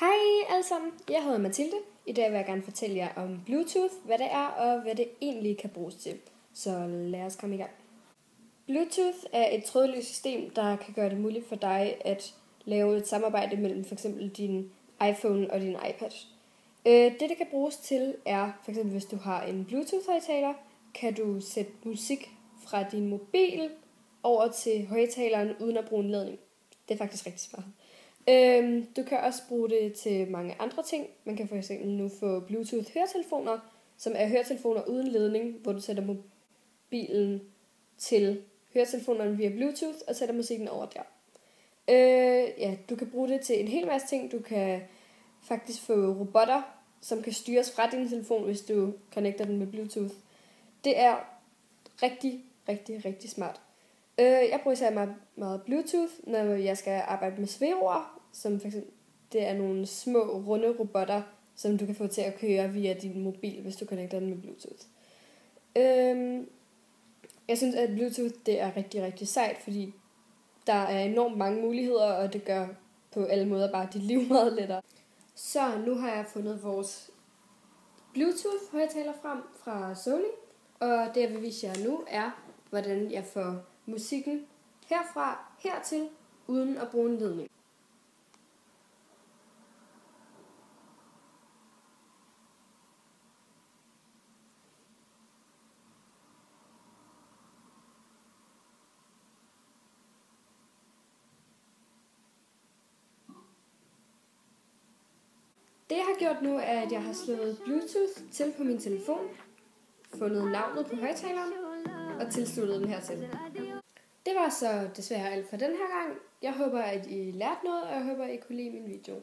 Hej alle sammen, jeg hedder Mathilde. I dag vil jeg gerne fortælle jer om Bluetooth, hvad det er og hvad det egentlig kan bruges til. Så lad os komme i gang. Bluetooth er et trådløst system, der kan gøre det muligt for dig at lave et samarbejde mellem f.eks. din iPhone og din iPad. Øh, det, det kan bruges til, er f.eks. hvis du har en Bluetooth-højtaler, kan du sætte musik fra din mobil over til højtaleren uden at bruge en ledning. Det er faktisk rigtig smart. Øhm, du kan også bruge det til mange andre ting. Man kan for eksempel nu få Bluetooth høretelefoner, som er høretelefoner uden ledning, hvor du sætter mobilen til høretelefonerne via Bluetooth og sætter musikken over der. Øh, ja, du kan bruge det til en hel masse ting. Du kan faktisk få robotter, som kan styres fra din telefon, hvis du connecter den med Bluetooth. Det er rigtig, rigtig, rigtig smart. Øh, jeg bruger især meget, meget Bluetooth, når jeg skal arbejde med svæver, som for eksempel, det er nogle små, runde robotter, som du kan få til at køre via din mobil, hvis du connecter den med Bluetooth. Øh, jeg synes, at Bluetooth det er rigtig, rigtig sejt, fordi der er enormt mange muligheder, og det gør på alle måder bare dit liv meget lettere. Så nu har jeg fundet vores Bluetooth-højtaler frem fra Sony, og det jeg vil vise jer nu er, hvordan jeg får musikken herfra hertil, uden at bruge en ledning. Det jeg har gjort nu, er, at jeg har slået Bluetooth til på min telefon, fundet navnet på højtaleren og tilsluttede den hertil. Det var så desværre alt for den her gang. Jeg håber, at I lærte noget, og jeg håber, at I kunne lide min video.